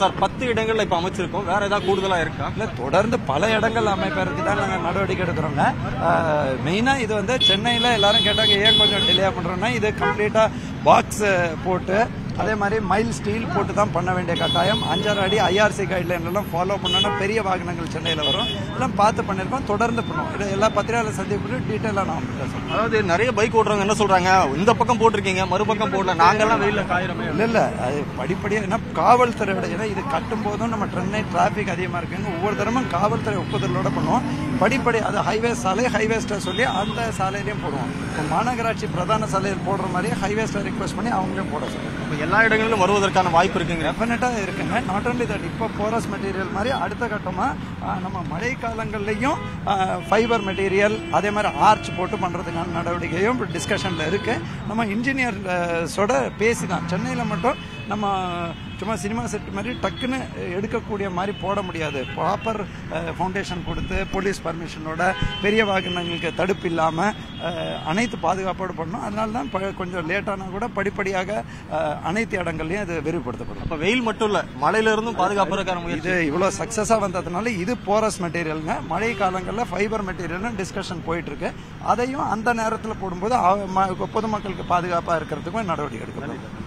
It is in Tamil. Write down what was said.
சார் பத்து இடங்கள்ல இப்ப அமைச்சிருக்கோம். வேற ஏதாவது கூடுதலா இருக்கா? இல்ல தொடர்ந்து பல இடங்கள் அமைப்பதற்கு தான் நாங்கள் நடவடிக்கை எடுக்கிறோங்க. மெயினாக இது வந்து சென்னையில் எல்லாரும் கேட்டாங்க ஏன் கொஞ்சம் டிலே பண்றோம்னா இது கம்ப்ளீட்டாக பாக்ஸ் போட்டு அதே மாதிரி மைல் ஸ்டீல் போட்டு தான் பண்ண வேண்டிய கட்டாயம். அஞ்சாறு அடி ஐஆர்சி கைட்லைன் எல்லாம் ஃபாலோ பண்ணணும் பெரிய வாகனங்கள் சென்னையில் வரும். எல்லாம் பார்த்து பண்ணியிருக்கோம் தொடர்ந்து பண்ணுவோம். இது எல்லா பத்திரிகையாளர் சந்திப்பு டீட்டெயிலாக நான் சொல்றேன். அதாவது நிறைய பைக் ஓட்டுறவங்க என்ன சொல்றாங்க? இந்த பக்கம் போட்டிருக்கீங்க மறுபக்கம் போடல நாங்கெல்லாம் வெயில்ல காயிறமே. இல்ல இல்ல அது படிப்படியாக ஏன்னா காவல்துறையோட ஏன்னா இது கட்டும் போதும் நம்ம ட்ரென்னை டிராஃபிக் அதிகமாக இருக்குங்க ஒவ்வொரு தரமும் காவல்துறை ஒப்புதலோட பண்ணுவோம். படிப்படி அது ஹைவே சாலை ஹைவேஸ்ட்டை சொல்லி அந்த சாலையிலையும் போடுவோம். இப்போ மாநகராட்சி பிரதான சாலையில் போடுற மாதிரியே ஹைவேஸ்ட்டை ரிக்வஸ்ட் பண்ணி அவங்களையும் போட சொல்லுவோம் எல்லா இடங்களிலும் வருவதற்கான வாய்ப்பு இருக்குங்க. டெஃபினட்டாக இருக்குங்க. நாட் ஓன்லி தட் இப்போ போரஸ் மெட்டீரியல் மாதிரி அடுத்த கட்டமாக நம்ம மழை காலங்கள்லையும் ஃபைபர் மெட்டீரியல் அதே மாதிரி ஆர்ச் போட்டு பண்ணுறதுக்கான நடவடிக்கையும் டிஸ்கஷனில் இருக்கு. நம்ம இன்ஜினியர்ஸோட பேசி தான் சென்னையில் மட்டும் நம்ம சும்மா சினிமா செட் மாதிரி டக்குன்னு எடுக்கக்கூடிய மாதிரி போட முடியாது. ப்ராப்பர் ஃபவுண்டேஷன் கொடுத்து போலீஸ் பர்மிஷனோட பெரிய வாகனங்களுக்கு தடுப்பு இல்லாமல் அனைத்து பாதுகாப்போடு பண்ணணும் அதனால தான் கொஞ்சம் லேட்டானா கூட படிப்படியாக அனைத்து இடங்கள்லையும் இது விரிவுபடுத்தப்படும். அப்ப வெயில் மட்டும் இல்ல மழையில இருந்தும் பாதுகாப்புறதுக்கான முயற்சி. இது இவ்வளோ சக்ஸஸாக வந்ததுனால இது போரஸ் மெட்டீரியலுங்க மழை காலங்களில் ஃபைபர் மெட்டீரியல்னு டிஸ்கஷன் போயிட்டு இருக்கு அதையும் அந்த நேரத்தில் போடும்போது பொதுமக்களுக்கு பாதுகாப்பாக இருக்கிறதுக்கும் நடவடிக்கை எடுக்கணும்